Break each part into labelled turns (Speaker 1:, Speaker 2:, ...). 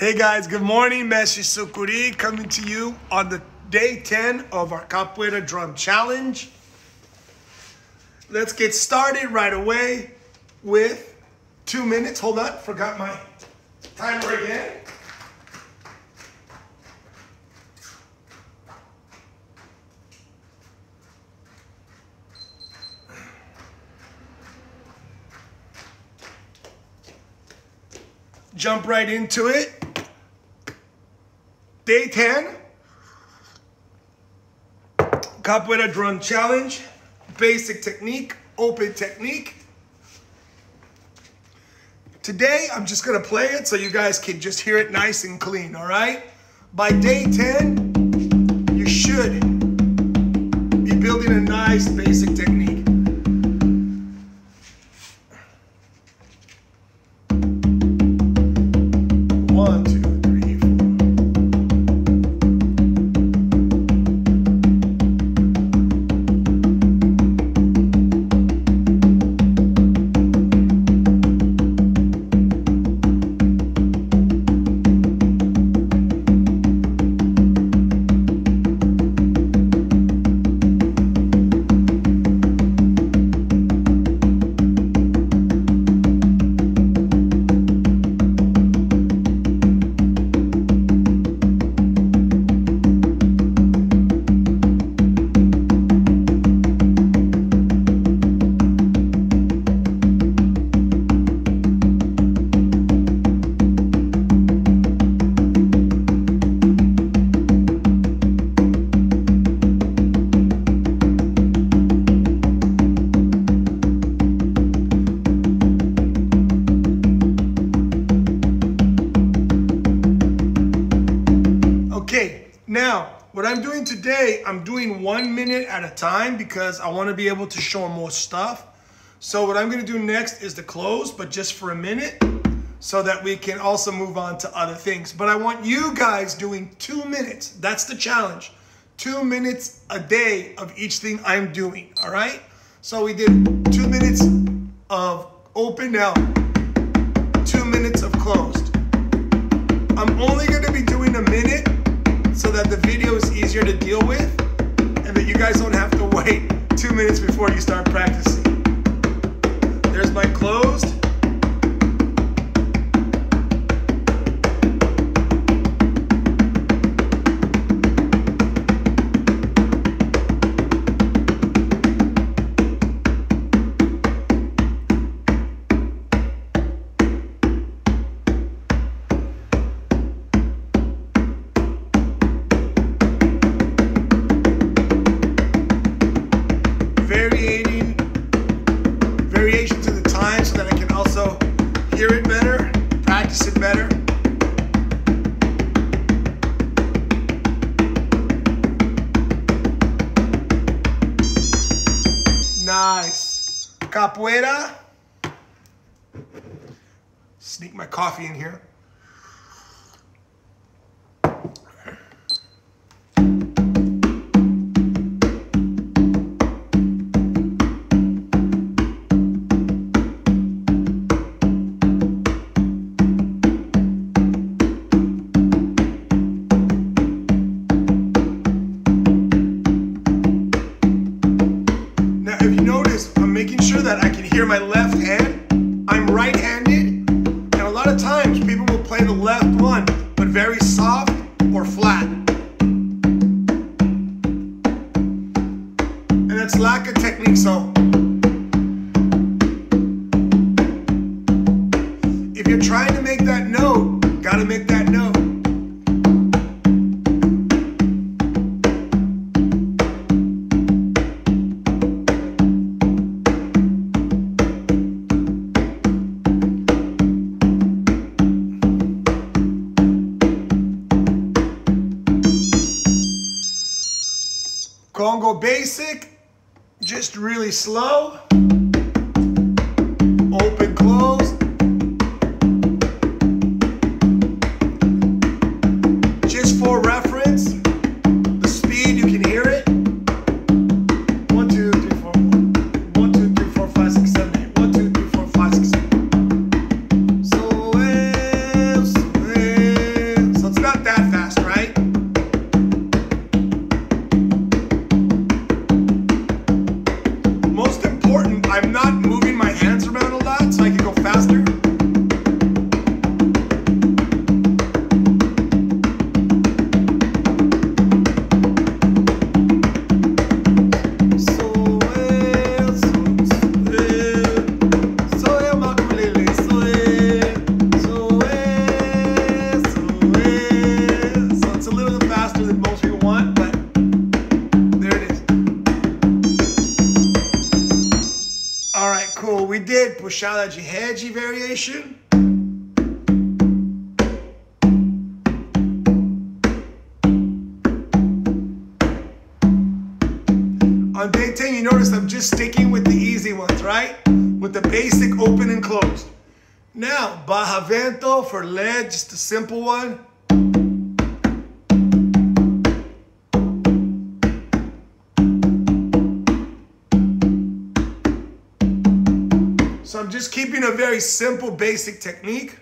Speaker 1: Hey guys, good morning. Mestre Sucuri coming to you on the day 10 of our Capoeira Drum Challenge. Let's get started right away with two minutes. Hold on, forgot my timer again. Jump right into it. Day 10, Capoeira Drum Challenge, basic technique, open technique. Today, I'm just gonna play it so you guys can just hear it nice and clean, all right? By day 10, you should be building a nice basic technique. One, two, Okay, now what I'm doing today, I'm doing one minute at a time because I want to be able to show more stuff. So what I'm going to do next is the close, but just for a minute so that we can also move on to other things. But I want you guys doing two minutes. That's the challenge. Two minutes a day of each thing I'm doing, all right? So we did two minutes of open now, two minutes of closed. I'm only going to be doing a minute that the video is easier to deal with and that you guys don't have to wait two minutes before you start practicing. Nice. Capoeira. Sneak my coffee in here. Technique, so Jiheji variation. On day 10, you notice I'm just sticking with the easy ones, right? With the basic open and closed. Now, Barravento for lead, just a simple one. Just keeping a very simple, basic technique.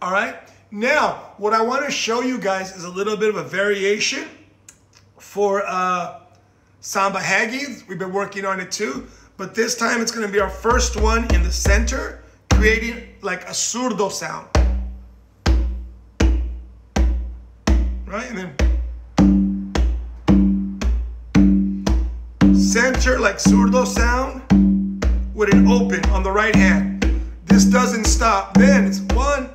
Speaker 1: All right. Now, what I want to show you guys is a little bit of a variation for uh, Samba Reggae. We've been working on it too, but this time it's going to be our first one in the center, creating like a surdo sound. Right, and then center like surdo sound with an open on the right hand. This doesn't stop. Then it's one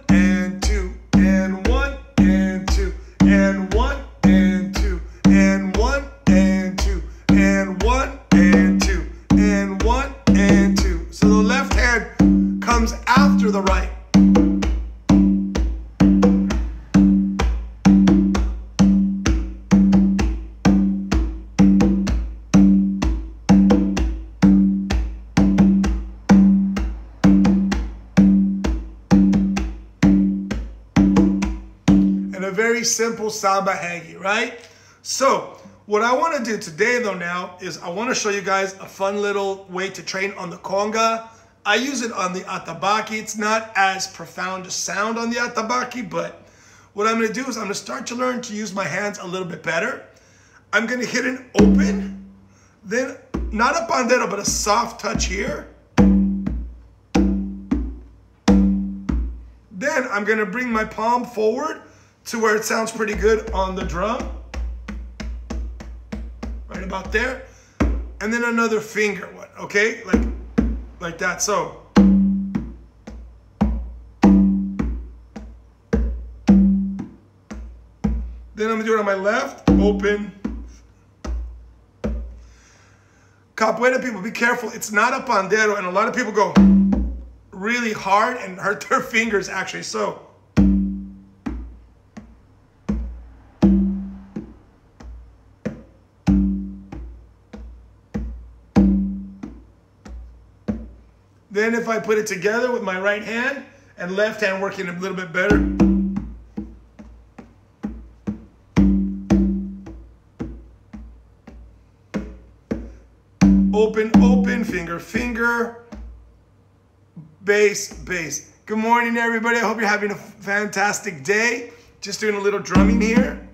Speaker 1: very simple samba reggae, right? So what I want to do today though now is I want to show you guys a fun little way to train on the conga. I use it on the atabaque. It's not as profound a sound on the atabaque, but what I'm going to do is I'm going to start to learn to use my hands a little bit better. I'm going to hit an open, then not a pandeiro, but a soft touch here. Then I'm going to bring my palm forward to where it sounds pretty good on the drum. Right about there. And then another finger one, okay? Like, like that, so. Then I'm gonna do it on my left, open. Capoeira people, be careful. It's not a pandeiro, and a lot of people go really hard and hurt their fingers actually. So if I put it together with my right hand and left hand working a little bit better. Open, open, finger, finger, bass, bass. Good morning, everybody. I hope you're having a fantastic day. Just doing a little drumming here.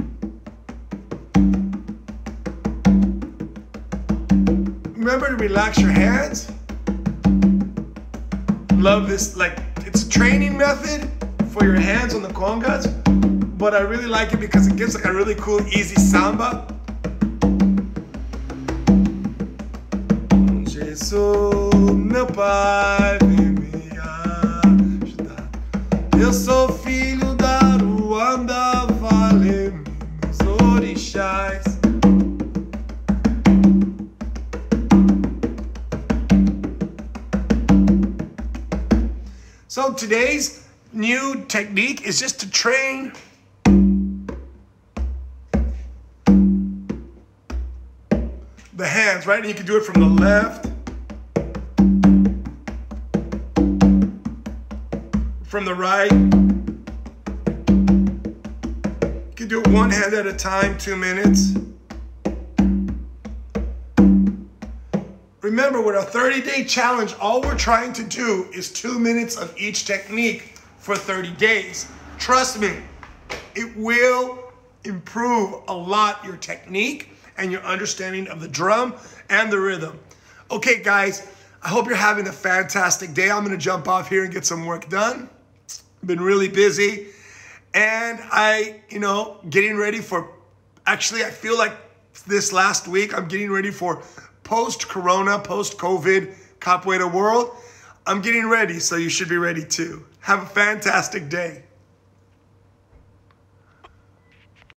Speaker 1: Remember to relax your hands love this, like, it's a training method for your hands on the congas, but I really like it because it gives like a really cool, easy samba. Jesus, meu pai, me ajudar. Eu sou filho So today's new technique is just to train the hands, right? And you can do it from the left, from the right. You can do it one hand at a time, two minutes. Remember, with a 30 day challenge, all we're trying to do is two minutes of each technique for 30 days. Trust me, it will improve a lot your technique and your understanding of the drum and the rhythm. Okay, guys, I hope you're having a fantastic day. I'm gonna jump off here and get some work done. Been really busy. And I, you know, getting ready for, actually, I feel like this last week, I'm getting ready for post-corona, post-COVID capoeira world. I'm getting ready, so you should be ready too. Have a fantastic day.